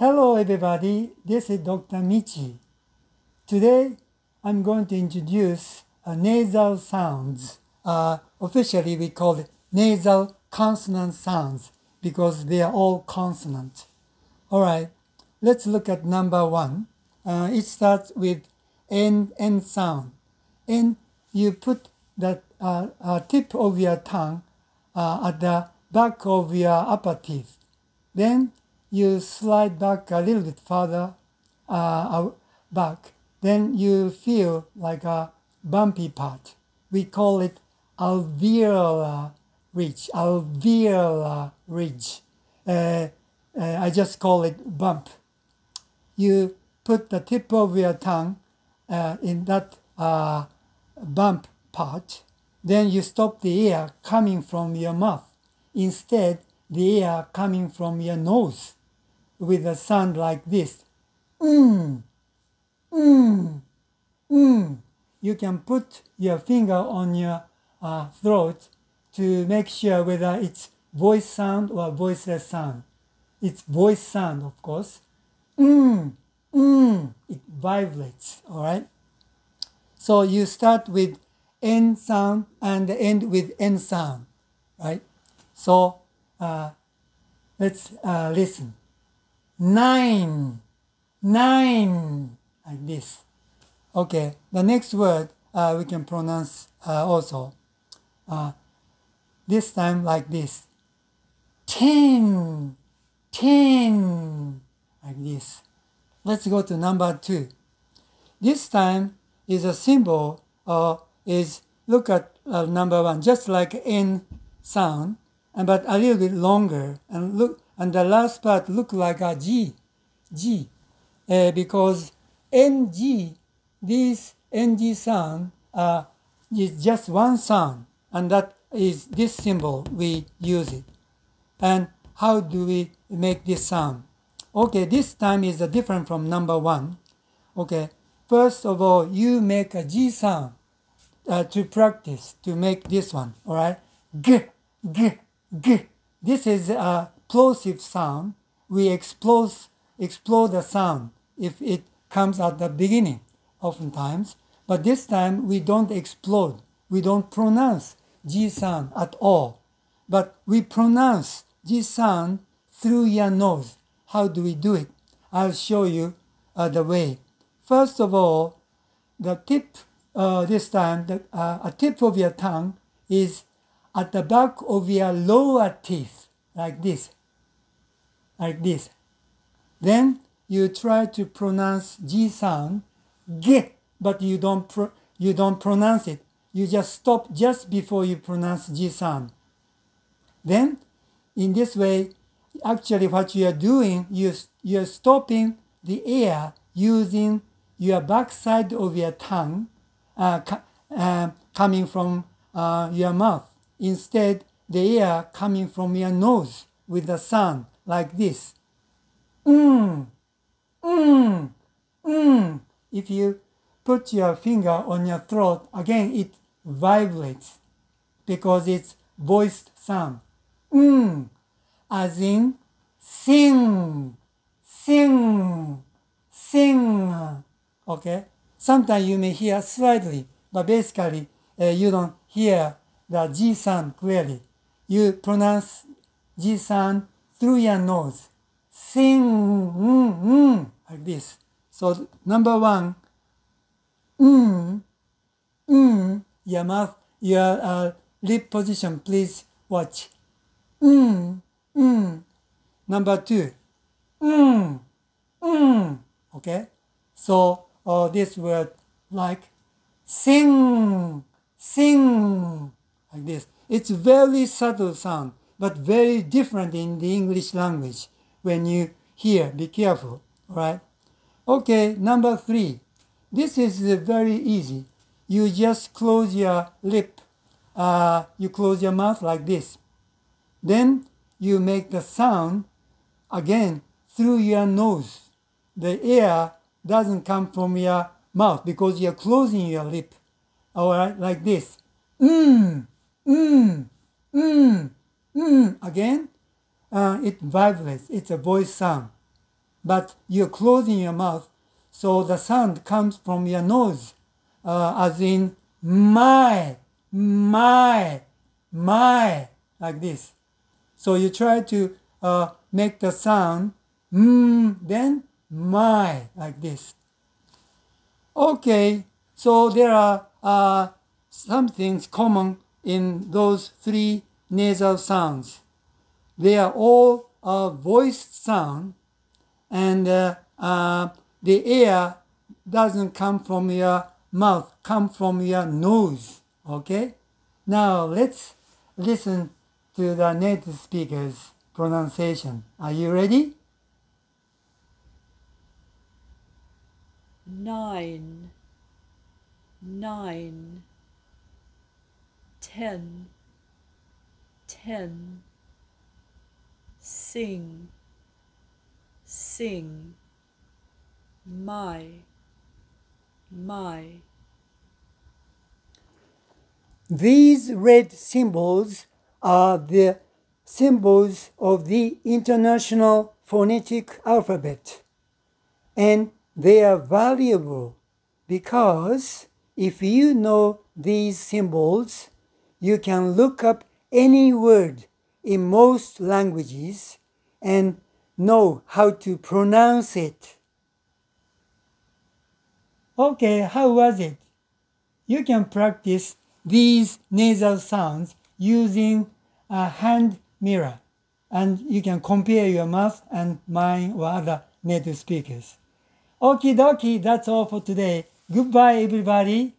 Hello everybody, this is Dr. Michi. Today I'm going to introduce nasal sounds. Uh, officially we call it nasal consonant sounds because they are all consonant. Alright, let's look at number one. Uh, it starts with N, N sound. And you put the uh, uh, tip of your tongue uh, at the back of your upper teeth. Then you slide back a little bit further uh, back. Then you feel like a bumpy part. We call it alveolar ridge. Alveolar ridge. Uh, uh, I just call it bump. You put the tip of your tongue uh, in that uh, bump part. Then you stop the air coming from your mouth. Instead, the air coming from your nose with a sound like this. Mm, mm, mm. You can put your finger on your uh, throat to make sure whether it's voice sound or voiceless sound. It's voice sound, of course. Mm, mm. It vibrates, all right? So you start with N sound and end with N sound, right? So uh, let's uh, listen. Nine, nine, like this. Okay, the next word uh, we can pronounce uh, also. Uh, this time like this. Ten, ten, like this. Let's go to number two. This time is a symbol or is look at uh, number one, just like N sound, and but a little bit longer, and look, and the last part look like a G, G, uh, because NG, this NG sound uh, is just one sound, and that is this symbol we use it. And how do we make this sound? Okay, this time is different from number one. Okay, first of all, you make a G sound uh, to practice to make this one. All right, G, G, G. This is a plosive sound. We explode, explode the sound if it comes at the beginning, oftentimes. But this time we don't explode. We don't pronounce G sound at all. But we pronounce G sound through your nose. How do we do it? I'll show you uh, the way. First of all, the tip uh, this time, the uh, a tip of your tongue is at the back of your lower teeth, like this, like this. Then you try to pronounce G sound, G, but you don't you don't pronounce it. You just stop just before you pronounce G sound. Then, in this way, actually what you are doing, you you're stopping the air using your backside of your tongue uh, uh, coming from uh, your mouth. Instead, the air coming from your nose with the sound like this. Mm, mm, mm. If you put your finger on your throat, again it vibrates because it's voiced sound. Mm, as in sing, sing, sing. Okay? Sometimes you may hear slightly, but basically uh, you don't hear the G sound clearly. You pronounce G sound through your nose. Sing, mm, mm, like this. So number one, mm, mm, your mouth, your uh, lip position, please watch. Mm, mm. Number two, mm, mm. Okay? So or this word like sing, sing, like this. It's very subtle sound, but very different in the English language when you hear. Be careful, right? Okay, number three. This is uh, very easy. You just close your lip. Uh, you close your mouth like this. Then you make the sound again through your nose. The air doesn't come from your mouth because you're closing your lip. All right, like this. Mmm, mmm, mmm. Again, uh, it vibrates. It's a voice sound. but you're closing your mouth, so the sound comes from your nose, uh, as in my, my, my, like this. So you try to uh, make the sound mm, then my, like this. Okay, so there are uh, some things common in those three nasal sounds. They are all a voiced sound, and uh, uh, the air doesn't come from your mouth, come from your nose. Okay? Now let's listen to the native speakers' pronunciation. Are you ready? nine, nine, ten, ten, sing, sing, my, my. These red symbols are the symbols of the International Phonetic Alphabet, and they are valuable because if you know these symbols, you can look up any word in most languages and know how to pronounce it. Okay, how was it? You can practice these nasal sounds using a hand mirror and you can compare your mouth and mine or other native speakers. Okie dokie, that's all for today. Goodbye, everybody.